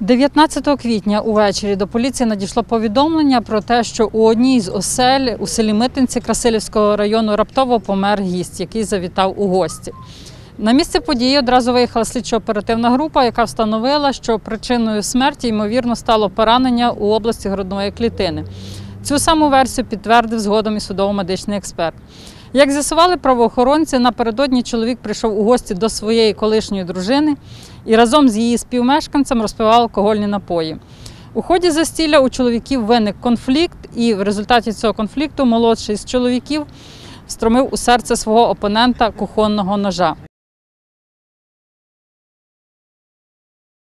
19 квітня увечері до поліції надійшло повідомлення про те, що у одній з осель у селі Митинці Красилівського району раптово помер гість, який завітав у гості. На місце події одразу виїхала слідчо-оперативна група, яка встановила, що причиною смерті ймовірно стало поранення у області грудної клітини. Цю саму версію підтвердив згодом і судово-медичний експерт. Як з'ясували правоохоронці, напередодні чоловік прийшов у гості до своєї колишньої дружини і разом з її співмешканцем розпивав алкогольні напої. У ході застілля у чоловіків виник конфлікт, і в результаті цього конфлікту молодший з чоловіків встромив у серце свого опонента кухонного ножа.